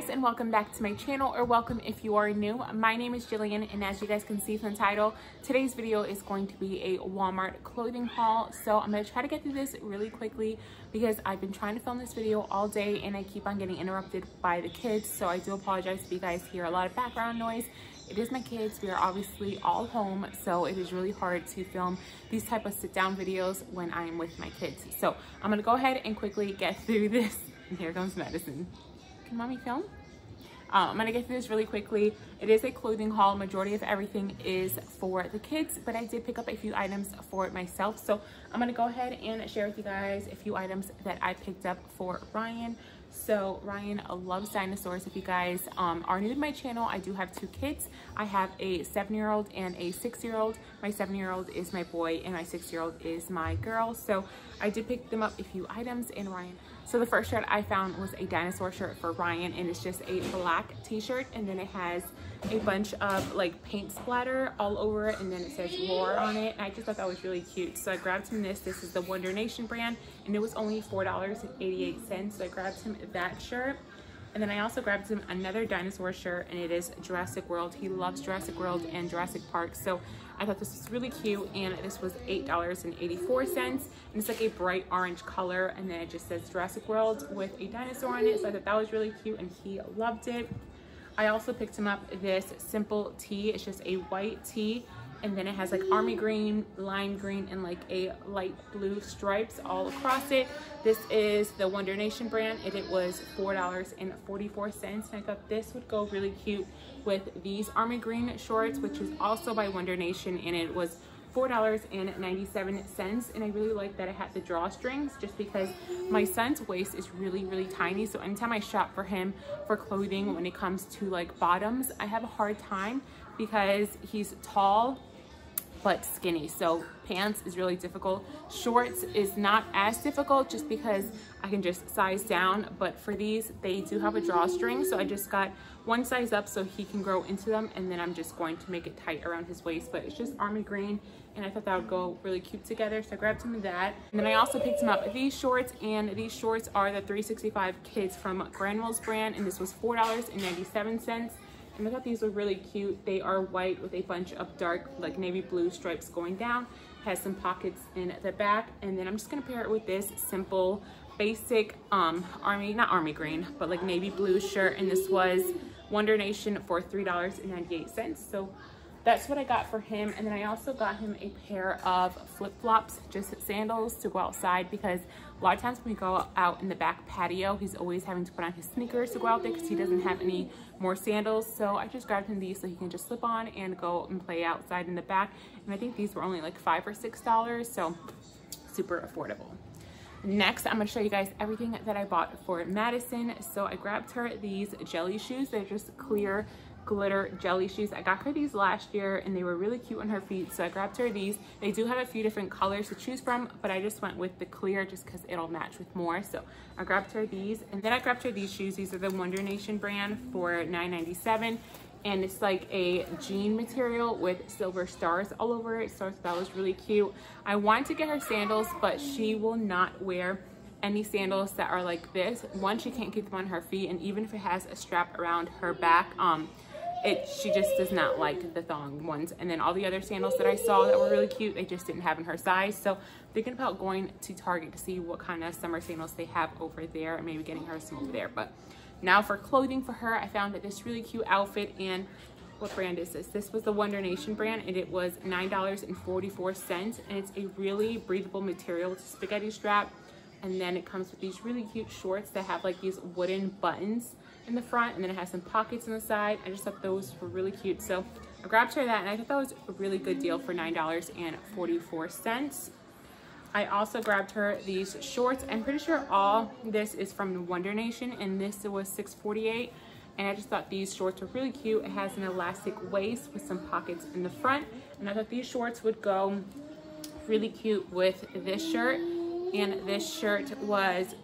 guys and welcome back to my channel or welcome if you are new. My name is Jillian and as you guys can see from the title, today's video is going to be a Walmart clothing haul. So I'm going to try to get through this really quickly because I've been trying to film this video all day and I keep on getting interrupted by the kids. So I do apologize if you guys hear a lot of background noise. It is my kids. We are obviously all home, so it is really hard to film these type of sit down videos when I'm with my kids. So I'm going to go ahead and quickly get through this. And here comes Madison. Can mommy film? Um, I'm gonna get through this really quickly. It is a clothing haul. Majority of everything is for the kids, but I did pick up a few items for myself. So I'm gonna go ahead and share with you guys a few items that I picked up for Ryan. So Ryan loves dinosaurs. If you guys um, are new to my channel, I do have two kids. I have a seven-year-old and a six-year-old. My seven-year-old is my boy and my six-year-old is my girl. So I did pick them up a few items and Ryan. So the first shirt I found was a dinosaur shirt for Ryan and it's just a black t-shirt and then it has a bunch of like paint splatter all over it and then it says roar on it. And I just thought that was really cute. So I grabbed him this. This is the Wonder Nation brand and it was only $4.88. So I grabbed him that shirt. And then I also grabbed him another dinosaur shirt and it is Jurassic World. He loves Jurassic World and Jurassic Park. So I thought this was really cute and this was $8.84 and it's like a bright orange color and then it just says Jurassic World with a dinosaur on it. So I thought that was really cute and he loved it. I also picked him up this simple tee. It's just a white tee and then it has like army green, lime green, and like a light blue stripes all across it. This is the Wonder Nation brand and it was $4.44 and I thought this would go really cute with these army green shorts which is also by Wonder Nation and it was $4.97 and I really like that I had the drawstrings just because my son's waist is really really tiny so anytime I shop for him for clothing when it comes to like bottoms I have a hard time because he's tall but skinny. So pants is really difficult. Shorts is not as difficult just because I can just size down. But for these, they do have a drawstring. So I just got one size up so he can grow into them. And then I'm just going to make it tight around his waist. But it's just army green. And I thought that would go really cute together. So I grabbed some of that. And then I also picked him up these shorts. And these shorts are the 365 Kids from Garanimals brand. And this was $4.97. And I thought these were really cute. They are white with a bunch of dark like navy blue stripes going down. Has some pockets in the back. And then I'm just gonna pair it with this simple basic um, army, not army green, but like navy blue shirt. And this was Wonder Nation for $3.98. So that's what I got for him. And then I also got him a pair of flip-flops, just sandals to go outside because a lot of times when we go out in the back patio, he's always having to put on his sneakers to go out there because he doesn't have any more sandals. So I just grabbed him these so he can just slip on and go and play outside in the back. And I think these were only like five or six dollars, so super affordable. Next, I'm gonna show you guys everything that I bought for Madison. So I grabbed her these jelly shoes. They're just clear glitter jelly shoes. I got her these last year and they were really cute on her feet. So I grabbed her these. They do have a few different colors to choose from, but I just went with the clear just because it'll match with more. So I grabbed her these and then I grabbed her these shoes. These are the Wonder Nation brand for $9.97 and it's like a jean material with silver stars all over it. So that was really cute. I wanted to get her sandals, but she will not wear any sandals that are like this. One, she can't keep them on her feet, and even if it has a strap around her back, um, it she just does not like the thong ones and then all the other sandals that I saw that were really cute they just didn't have in her size so thinking about going to Target to see what kind of summer sandals they have over there and maybe getting her some over there but now for clothing for her I found this really cute outfit and what brand is this? This was the Wonder Nation brand and it was $9.44 and it's a really breathable material. It's a spaghetti strap and then it comes with these really cute shorts that have like these wooden buttons in the front and then it has some pockets on the side. I just thought those were really cute. So I grabbed her that and I thought that was a really good deal for $9.44. I also grabbed her these shorts. I'm pretty sure all this is from Wonder Nation and this was $6.48 and I just thought these shorts were really cute. It has an elastic waist with some pockets in the front and I thought these shorts would go really cute with this shirt and this shirt was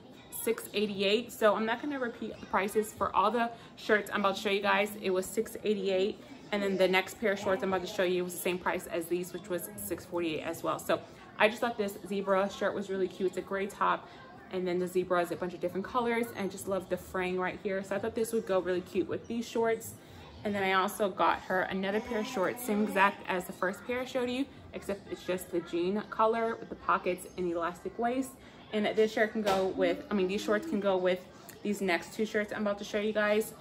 688 so i'm not going to repeat the prices for all the shirts i'm about to show you guys it was 688 and then the next pair of shorts i'm about to show you was the same price as these which was 648 as well so i just thought this zebra shirt was really cute it's a gray top and then the zebra is a bunch of different colors and I just love the fraying right here. So I thought this would go really cute with these shorts. And then I also got her another pair of shorts, same exact as the first pair I showed you, except it's just the jean color with the pockets and elastic waist. And this shirt can go with, I mean, these shorts can go with these next two shirts I'm about to show you guys.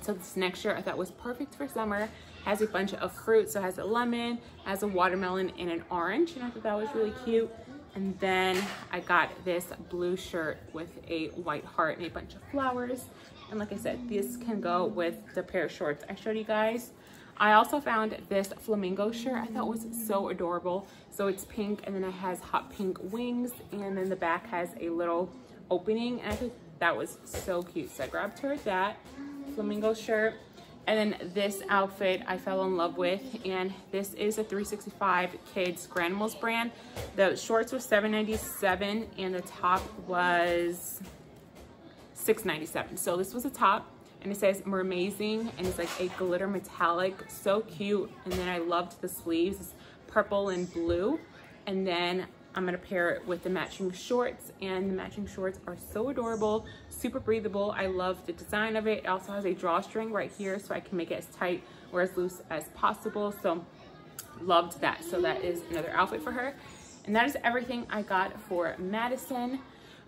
So this next shirt I thought was perfect for summer. Has a bunch of fruit, so it has a lemon, has a watermelon, and an orange. And I thought that was really cute. And then I got this blue shirt with a white heart and a bunch of flowers. And like I said, this can go with the pair of shorts I showed you guys. I also found this flamingo shirt I thought was so adorable. So it's pink and then it has hot pink wings and then the back has a little opening and I think that was so cute. So I grabbed her that flamingo shirt. And then this outfit I fell in love with, and this is a 365 Kids Garanimals brand. The shorts were $7.97 and the top was $6.97. So this was a top, and it says Mermazing, and it's like a glitter metallic, so cute. And then I loved the sleeves, it's purple and blue. And then I'm gonna pair it with the matching shorts and the matching shorts are so adorable, super breathable. I love the design of it. It also has a drawstring right here so I can make it as tight or as loose as possible. So loved that. So that is another outfit for her. And that is everything I got for Madison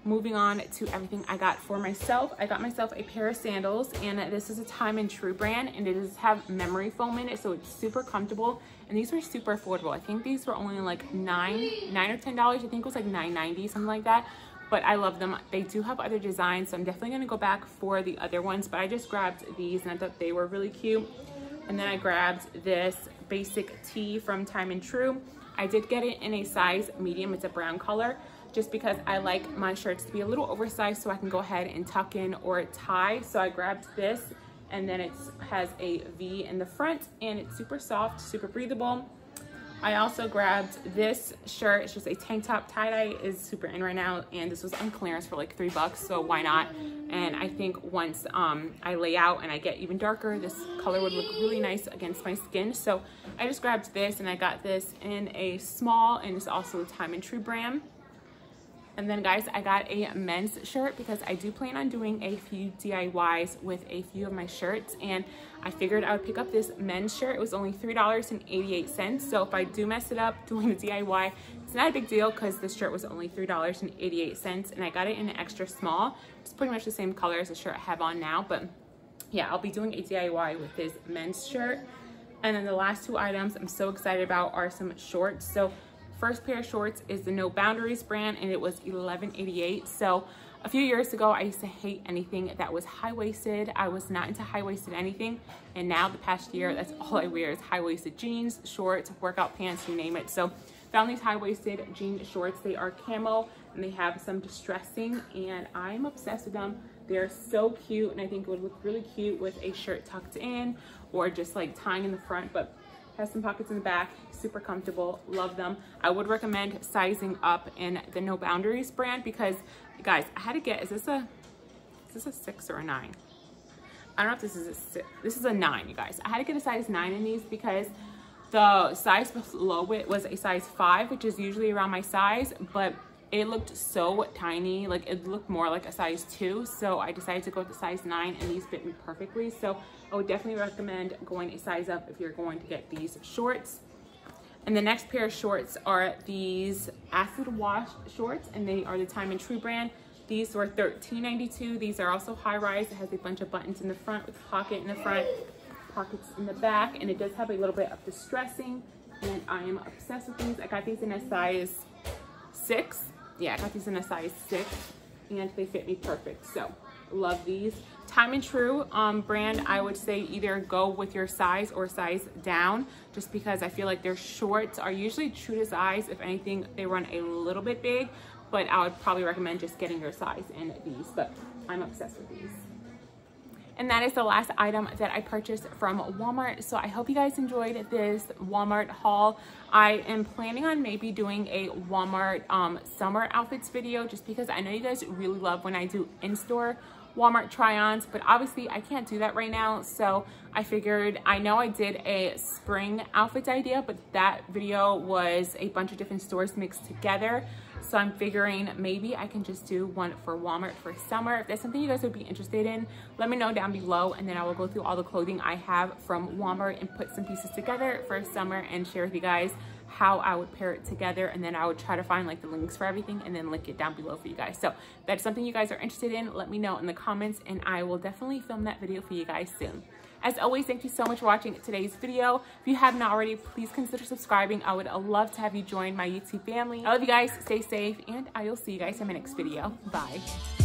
moving on to everything I got for myself. I got myself a pair of sandals and this is a Time and True brand and it does have memory foam in it so it's super comfortable and these were super affordable. I think these were only like nine, nine or ten dollars. I think it was like nine ninety, something like that. But I love them. They do have other designs, so I'm definitely gonna go back for the other ones. But I just grabbed these and I thought they were really cute. And then I grabbed this basic tee from Time and True. I did get it in a size medium. It's a brown color just because I like my shirts to be a little oversized so I can go ahead and tuck in or tie. So I grabbed this and then it has a V in the front and it's super soft, super breathable. I also grabbed this shirt. It's just a tank top. Tie-dye is super in right now and this was on clearance for like three bucks, so why not? And I think once um, I lay out and I get even darker, this color would look really nice against my skin. So I just grabbed this and I got this in a small and it's also the Time and True brand. And then guys, I got a men's shirt because I do plan on doing a few DIYs with a few of my shirts and I figured I would pick up this men's shirt. It was only $3.88. So if I do mess it up doing the DIY, it's not a big deal because this shirt was only $3.88 and I got it in an extra small. It's pretty much the same color as the shirt I have on now, but yeah, I'll be doing a DIY with this men's shirt. And then the last two items I'm so excited about are some shorts. So first pair of shorts is the No Boundaries brand and it was $11.88. So a few years ago, I used to hate anything that was high-waisted. I was not into high-waisted anything. And now the past year, that's all I wear is high-waisted jeans, shorts, workout pants, you name it. So found these high-waisted jean shorts. They are camo and they have some distressing and I'm obsessed with them. They're so cute and I think it would look really cute with a shirt tucked in or just like tying in the front. But has some pockets in the back, super comfortable, love them. I would recommend sizing up in the No Boundaries brand because guys, I had to get, is this a, is this a six or a nine? I don't know if this is a six, this is a nine, you guys. I had to get a size nine in these because the size below it was a size five, which is usually around my size, but it looked so tiny like it looked more like a size two so i decided to go with the size nine and these fit me perfectly. So i would definitely recommend going a size up if you're going to get these shorts. And the next pair of shorts are these acid wash shorts and they are the time and True brand. These were $13.92 these are also high rise. It has a bunch of buttons in the front with a pocket in the front pockets in the back and it does have a little bit of distressing and i am obsessed with these. I got these in a size six yeah, I got these in a size six and they fit me perfect. So love these. Time and True um, brand, I would say either go with your size or size down just because I feel like their shorts are usually true to size. If anything, they run a little bit big, but I would probably recommend just getting your size in these, but I'm obsessed with these. And that is the last item that I purchased from Walmart. So I hope you guys enjoyed this Walmart haul. I am planning on maybe doing a Walmart um, summer outfits video just because I know you guys really love when I do in-store Walmart try-ons, but obviously I can't do that right now. So I figured, I know I did a spring outfits idea, but that video was a bunch of different stores mixed together. So I'm figuring maybe I can just do one for Walmart for summer. If that's something you guys would be interested in, let me know down below and then I will go through all the clothing I have from Walmart and put some pieces together for summer and share with you guys how I would pair it together and then I would try to find like the links for everything and then link it down below for you guys. So if that's something you guys are interested in, let me know in the comments and I will definitely film that video for you guys soon. As always, thank you so much for watching today's video. If you have not already, please consider subscribing. I would love to have you join my YouTube family. I love you guys. Stay safe, and I will see you guys in my next video. Bye.